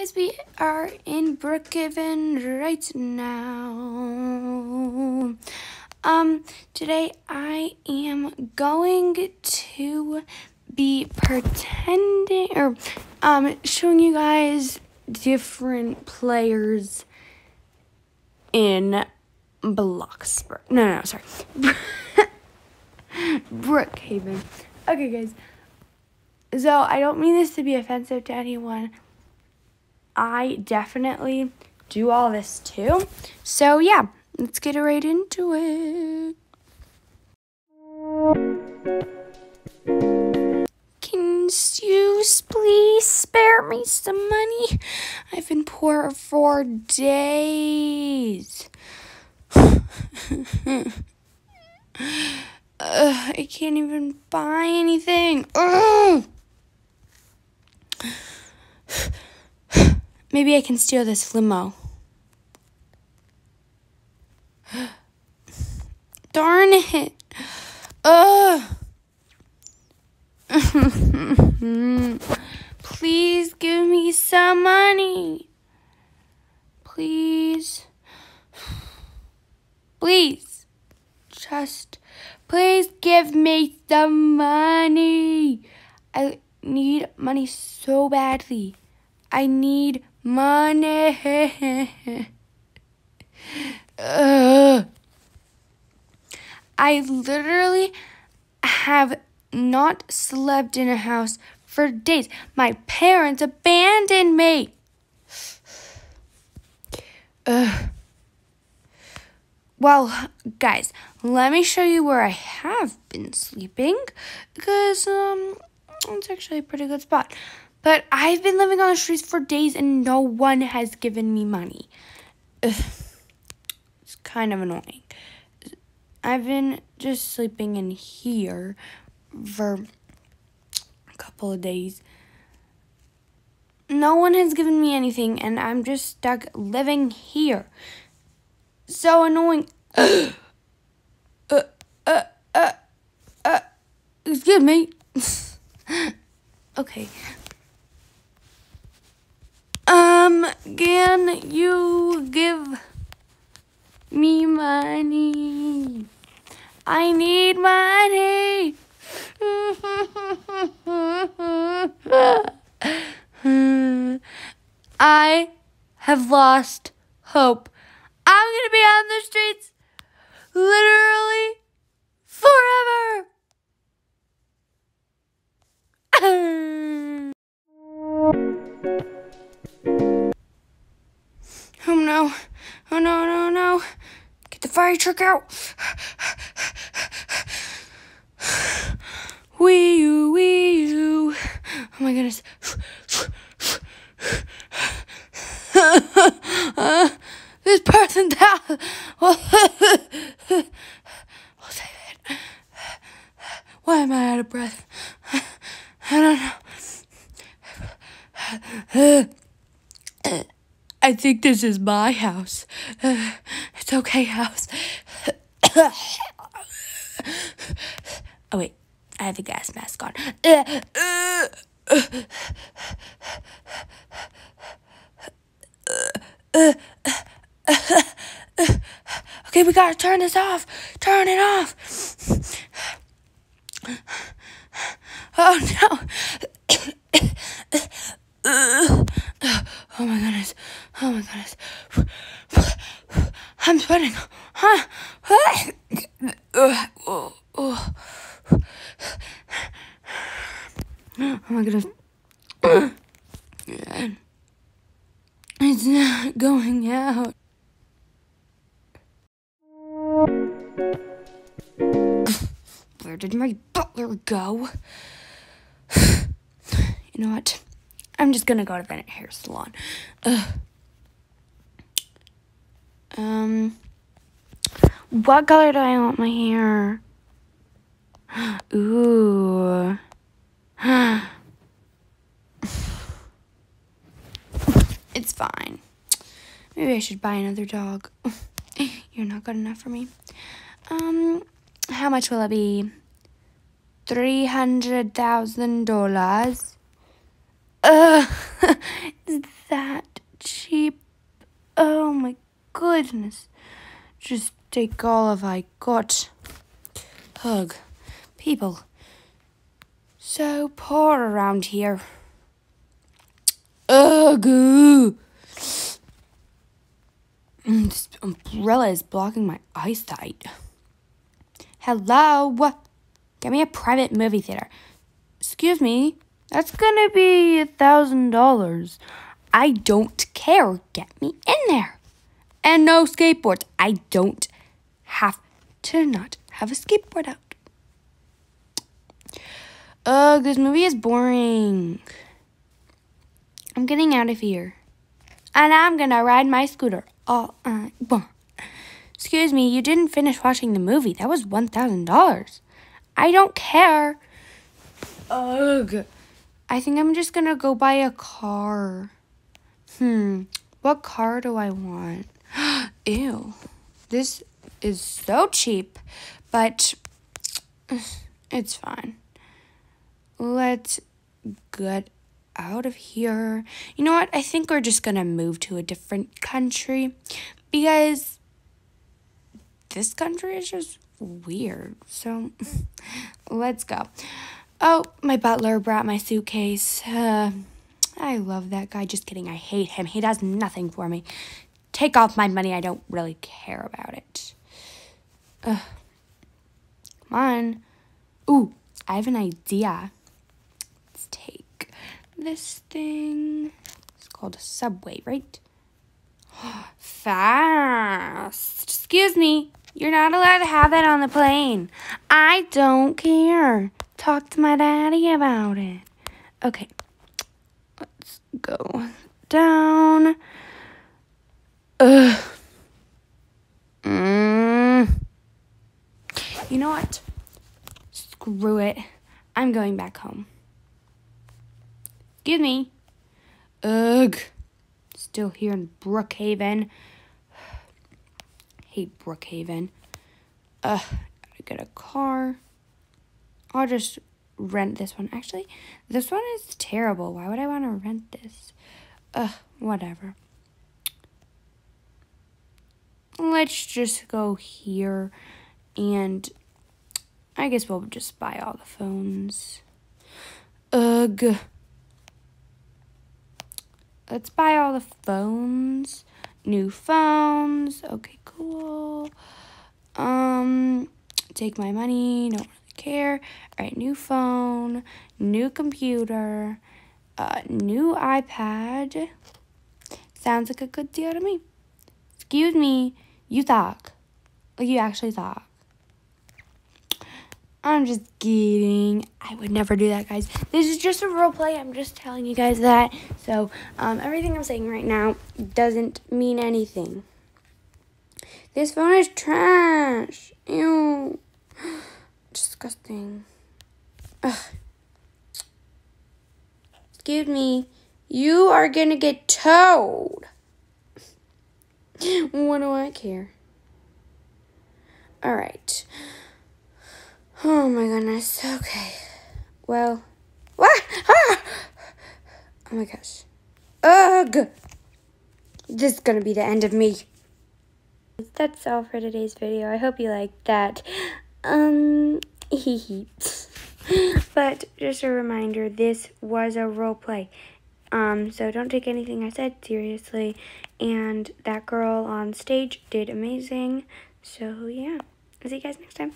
guys, we are in Brookhaven right now. Um, today I am going to be pretending or um showing you guys different players in Bloxburg. No, no, no sorry. Brookhaven. Okay, guys. So I don't mean this to be offensive to anyone. I definitely do all this too. So yeah, let's get right into it. Can you please spare me some money? I've been poor for days. Ugh, I can't even buy anything. Ugh. Maybe I can steal this limo. Darn it. Ugh. Please give me some money. Please. Please. Just, please give me some money. I need money so badly. I need money. Ugh. I literally have not slept in a house for days. My parents abandoned me. Ugh. Well, guys, let me show you where I have been sleeping because um it's actually a pretty good spot. But I've been living on the streets for days and no one has given me money. Ugh. It's kind of annoying. I've been just sleeping in here for a couple of days. No one has given me anything and I'm just stuck living here. So annoying. uh, uh, uh, uh, excuse me. okay. Um, can you give me money? I need money. I have lost hope. I'm going to be on the streets The truck out. Wee you, wee you. Oh my goodness. uh, this person down. we'll save it. Why am I out of breath? I don't know. I think this is my house. it's okay, house. oh, wait. I have a gas mask on. Okay, we gotta turn this off. Turn it off. Oh no. Oh my goodness. Oh my goodness. I'm sweating. Huh? Oh, my goodness. It's not going out. Where did my butler go? You know what? I'm just gonna go to Bennett Hair Salon. Ugh. Um, what color do I want my hair? Ooh. it's fine. Maybe I should buy another dog. You're not good enough for me. Um, how much will it be? Three hundred thousand dollars. Uh, is that goodness. Just take all of I got. Ugh. People. So poor around here. Ugh. Mm, This umbrella is blocking my eyesight. Hello? Get me a private movie theater. Excuse me. That's gonna be a thousand dollars. I don't care. Get me in there. And no skateboards. I don't have to not have a skateboard out. Ugh, this movie is boring. I'm getting out of here. And I'm gonna ride my scooter I want. Excuse me, you didn't finish watching the movie. That was $1,000. I don't care. Ugh. I think I'm just gonna go buy a car. Hmm, what car do I want? Ew, this is so cheap, but it's fine. Let's get out of here. You know what? I think we're just gonna move to a different country because this country is just weird. So let's go. Oh, my butler brought my suitcase. Uh, I love that guy. Just kidding. I hate him. He does nothing for me. Take off my money. I don't really care about it. Ugh. Come on. Ooh, I have an idea. Let's take this thing. It's called a subway, right? Fast. Excuse me. You're not allowed to have that on the plane. I don't care. Talk to my daddy about it. Okay. Let's go down. Ugh. Mm. You know what? Screw it. I'm going back home. Excuse me. Ugh. Still here in Brookhaven. Hate Brookhaven. Ugh. Gotta get a car. I'll just rent this one. Actually, this one is terrible. Why would I want to rent this? Ugh, whatever. Let's just go here and I guess we'll just buy all the phones. Ugh. Let's buy all the phones. New phones. Okay, cool. Um, take my money. Don't really care. All right, new phone, new computer, uh, new iPad. Sounds like a good deal to me. Excuse me, you talk. Like you actually talk. I'm just kidding. I would never do that, guys. This is just a role play. I'm just telling you guys that. So, um, everything I'm saying right now doesn't mean anything. This phone is trash. Ew. Disgusting. Ugh. Excuse me. You are gonna get towed. what do I care? Alright. Oh my goodness. Okay. Well. What? Ah! Oh my gosh. Ugh! This is gonna be the end of me. That's all for today's video. I hope you liked that. Um, but just a reminder, this was a role play. Um, so don't take anything I said seriously. And that girl on stage did amazing. So yeah, I'll see you guys next time.